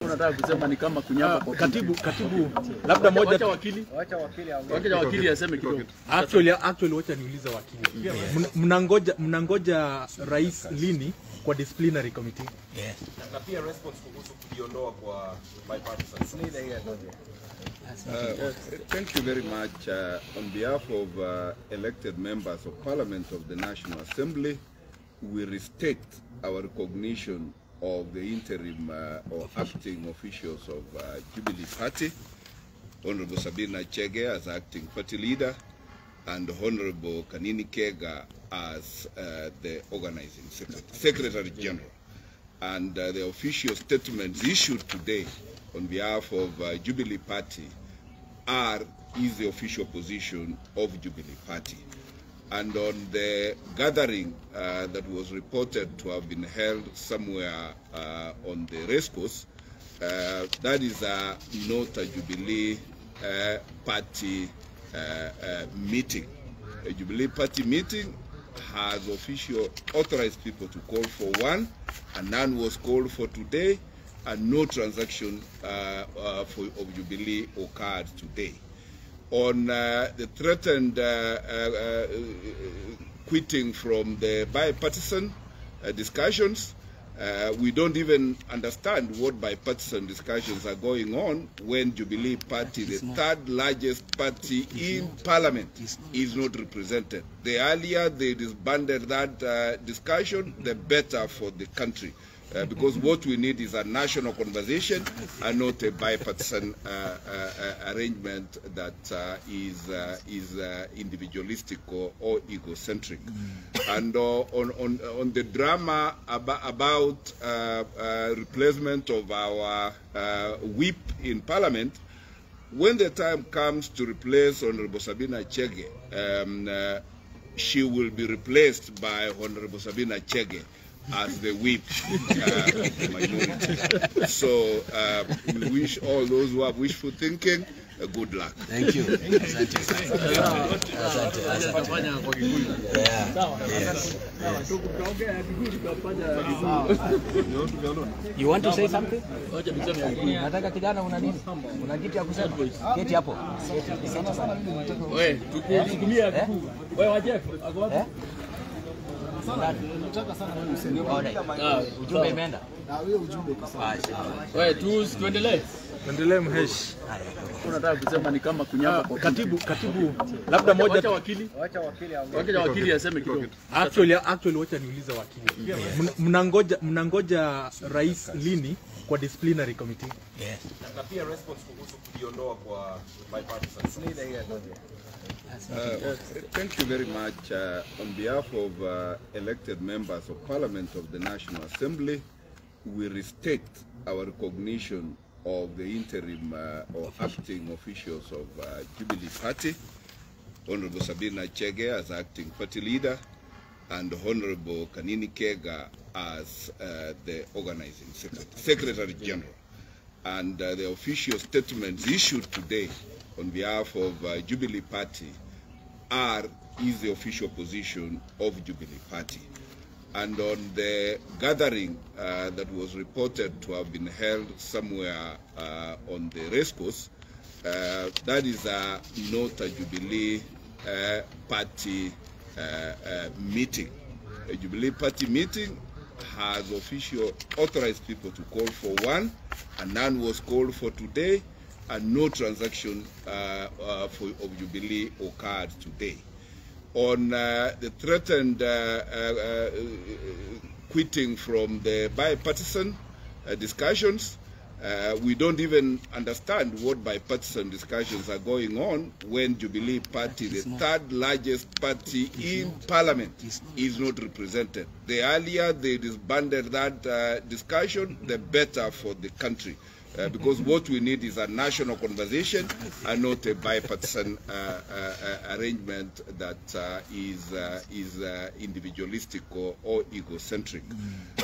Nataka kusema ni kama kunyama kwa Katibu, katibu, labda moja Wacha wakili, wacha wakili aseme kidogo. actually, actually wacha niulize wakili. Mna- Mnangoja mnangoja rais lini kwa disciplinary committee? na pia response kuhusu kujiondoa kwa bipartisan. Uh, Thank you very much. Uh, On behalf of uh, elected members of Parliament of the National Assembly, we restate our recognition of the interim uh, or acting officials of uh, Jubilee Party, Honorable Sabina Chege as acting party leader, and Honorable Kanini Kega as uh, the organizing secretary, secretary general. And uh, the official statements issued today on behalf of uh, Jubilee Party are is the official position of Jubilee Party. And on the gathering uh, that was reported to have been held somewhere uh, on the race course, uh, that is uh, not a Jubilee uh, Party uh, meeting. A Jubilee Party meeting has official authorized people to call for one, and none was called for today, and no transaction for, of Jubilee occurred today. On uh, the threatened uh, uh, quitting from the bipartisan discussions, uh, we don't even understand what bipartisan discussions are going on when Jubilee Party, the third largest party in parliament, is not represented. The earlier they disbanded that uh, discussion, the better for the country. Uh, because what we need is a national conversation and not a bipartisan uh, uh, uh, arrangement that uh, is uh, is uh, individualistic or, or egocentric. And uh, on, on on the drama aba about uh, uh, replacement of our uh, whip in Parliament, when the time comes to replace Honorable Sabina Chege, um, she will be replaced by Honorable Sabina Chege as the whip uh. So uh, we wish all those who have wishful thinking good luck. Thank you. Asante. Asante, asante. Kwa Kikuyu. You want to say something? Wacha. Nataka kijana una nini? Una kitu ya kusema? Keti hapo. Wewe, tukusukumia Kikuyu. Wewe ako wapi? Tuendelee. Kusema ni kama kunyama kwa Katibu, katibu, labda Wacha moja wakili, wacha wakili aseme kidogo. actually, actually wacha niulize wakili. Mnangoja mnangoja rais lini kwa disciplinary committee? Yes. na pia response kuhusu kujiondoa kwa bipartisan. Uh, Thank you very much. Uh, On behalf of uh, elected members of Parliament of the National Assembly, we restate our recognition of the interim uh, or acting officials of uh, Jubilee Party, Honorable Sabina Chege as acting party leader, and Honorable Kanini Kega as the organizing secretary, secretary general. And the official statements issued today on behalf of uh, Jubilee Party are is the official position of Jubilee Party. And on the gathering uh, that was reported to have been held somewhere uh, on the race course, uh, that is uh, not a Jubilee uh, Party meeting. A Jubilee Party meeting has official authorized people to call for one, and none was called for today, and no transaction uh, uh, for, of Jubilee occurred today. On uh, the threatened uh, uh, uh, quitting from the bipartisan uh, discussions, uh, we don't even understand what bipartisan discussions are going on when Jubilee Party, the third largest party in parliament, is not represented. The earlier they disbanded that uh, discussion, the better for the country. Uh, because what we need is a national conversation and not a bipartisan uh, uh, uh, arrangement that uh, is uh, is uh, individualistic or, or egocentric.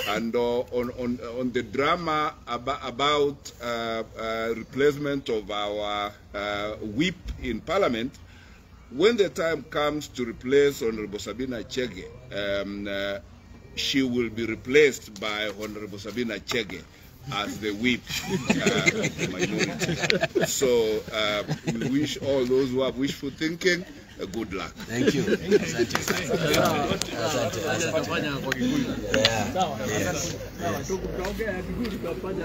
And uh, on, on on the drama aba- about uh, uh, replacement of our uh, whip in Parliament, when the time comes to replace Honorable Sabina Chege, um, uh, she will be replaced by Honorable Sabina Chege as the whip uh, minority. So uh, we wish all those who have wishful thinking uh, good luck. Thank you. Asante sana. Asante, asante. Tutafanya kwa Kikuyu. Yeah. Sawa. Yes. Sawa. Tutaongea Kikuyu tutafanya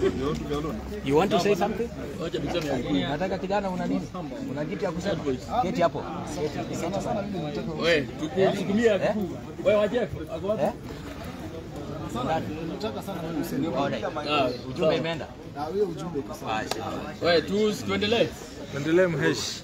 Kikuyu. You want to say something? Wacha tuseme ya Kikuyu. Nataka kijana una nini? Una kitu ya kusema? Keti hapo. Keti, keti sana. Wewe tukusukumia ya Kikuyu. Wewe wajefu. Ako wapi? Alright. Ujumbe imeenda? Wewe tu tuendelee. Tuendelee mheshi.